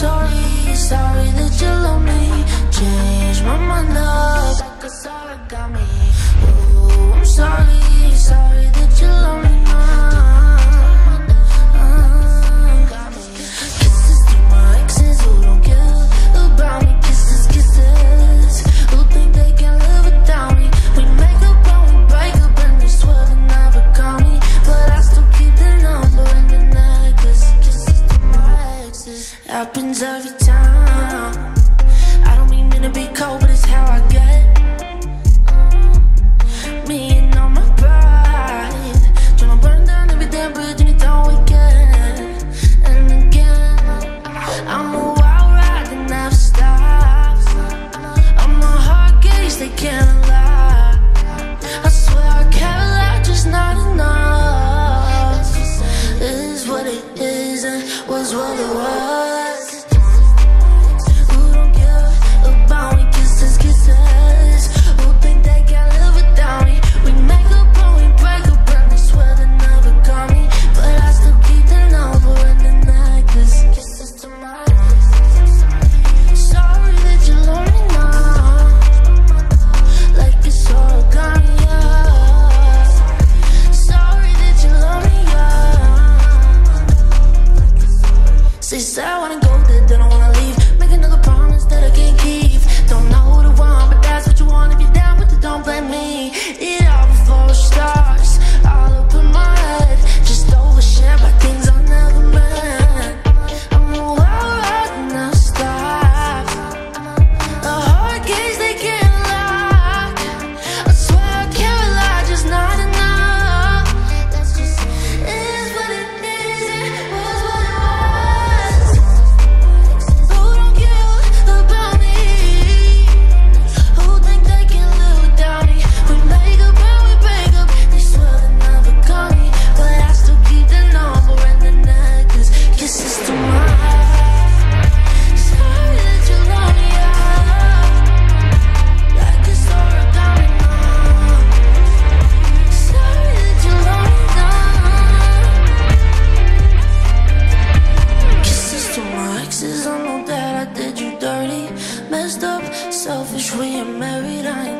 sorry, sorry that you love me. Change my mind up, like a sorry got me. Ooh, I'm sorry, sorry happens every time. I don't mean to be cold, but it's how I get. Uh, me and all my pride. Tryna burn down every damn bridge and it don't again and again. I'm a wild ride that never stops. I'm a hard case, they can't lie. I swear I care a lot, just not enough. It is what it is and was what it was. I wanna go Is I know that I did you dirty. Messed up, selfish, we ain't married, I ain't